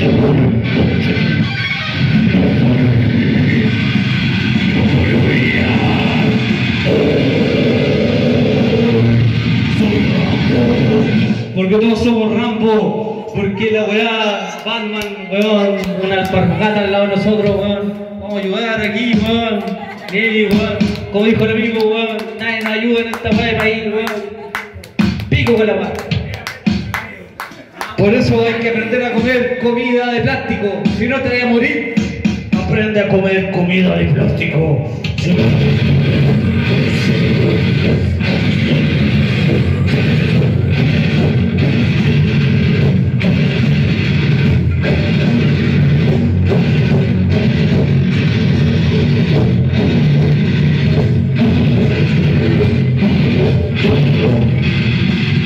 Porque todos somos Rambo. Porque la weá, Batman, weón, una alpargata al lado de nosotros, weón. Vamos a ayudar aquí, weón. Nelly, weón. Como dijo el amigo, weón. Nadie nos ayuda en esta weá de país, weón. Pico con la weá. Por eso hay que aprender a comer comida de plástico. Si no te vas a morir, aprende a comer comida de plástico.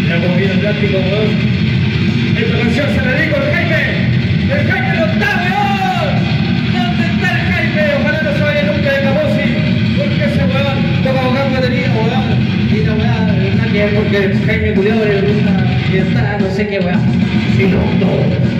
La comida. Esta canción se la dedico al Jaime, el Jaime Octavio. ¿Dónde está el Jaime? Ojalá no se vaya nunca de Cabosi, porque ese weón toca tocar batería, weón. Y la weá, no que es porque el Jaime cuidado le gusta y está, no sé qué weón. Y no, no.